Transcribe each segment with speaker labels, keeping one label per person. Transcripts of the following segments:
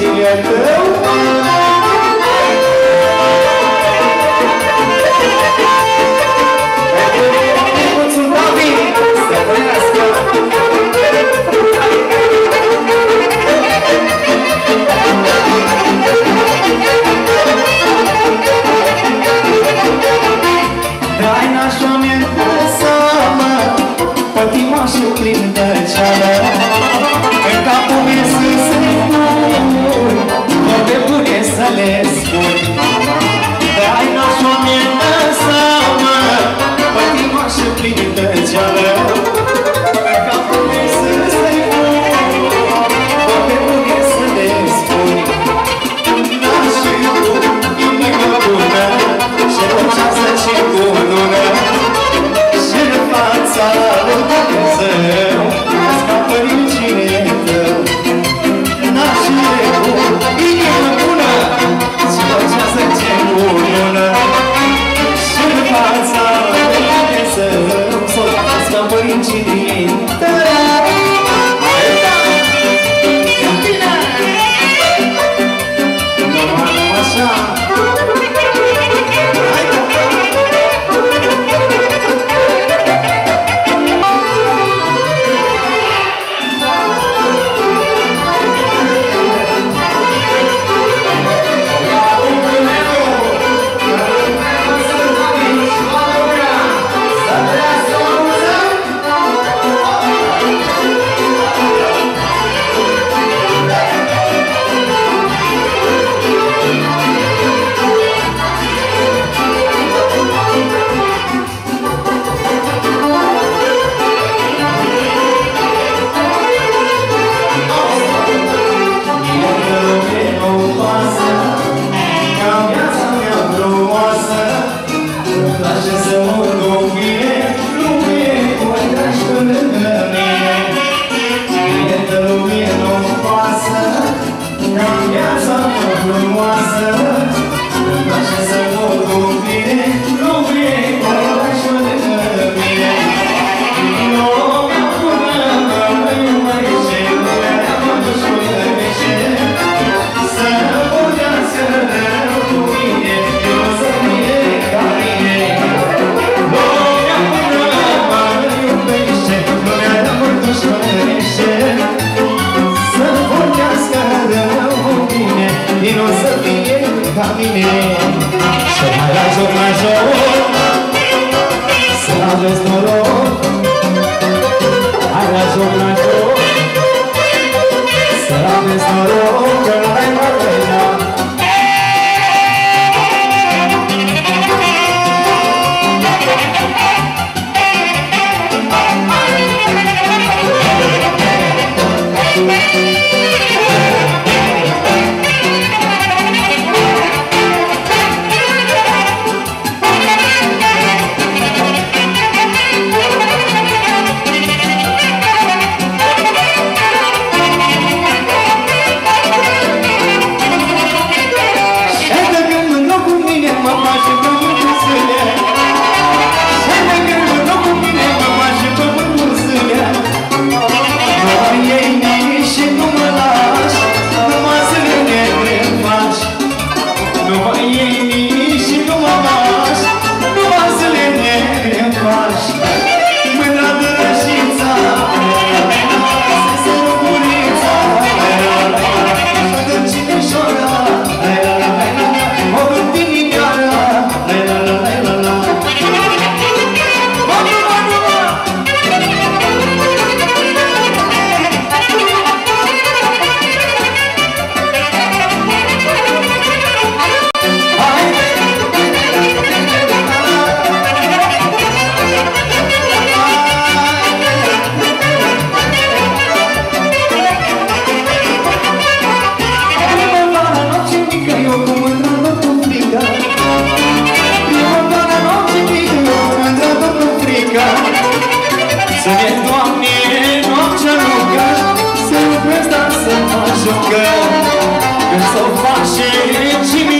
Speaker 1: cigarettão mighty la joc, mă jucă Când s-o face dimineață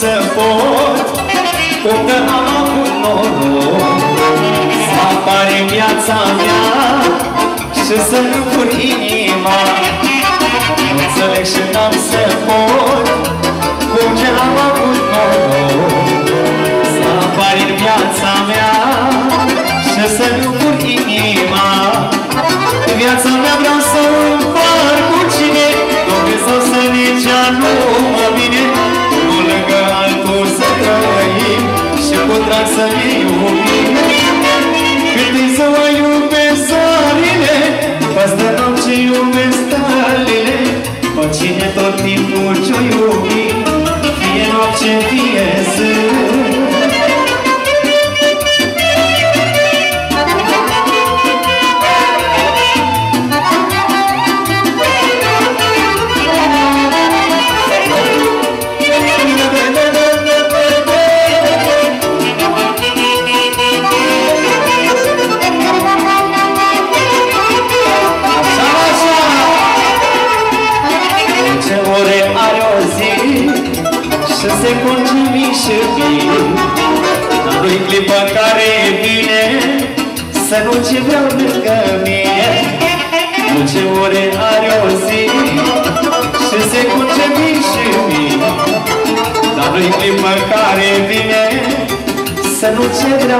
Speaker 1: să pot Cum că am avut noroc. Să apare în viața mea Și să-mi pur inima. Înțeleg și n-am să pot Cum că am avut noroc. Să apare în viața mea Și să-mi pur inima. Viața mea vreau să o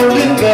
Speaker 1: nu ce vreau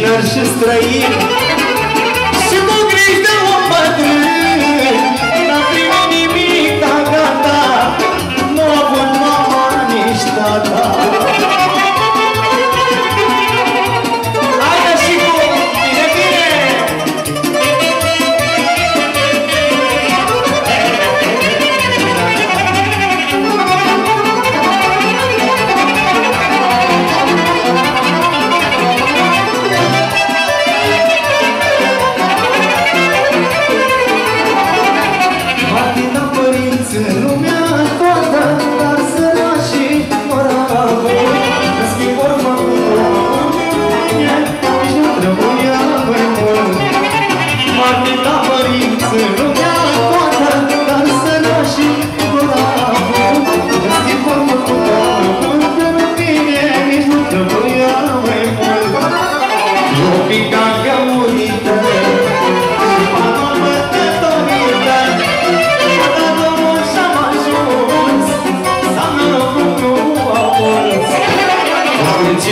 Speaker 1: și străin Și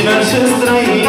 Speaker 1: finances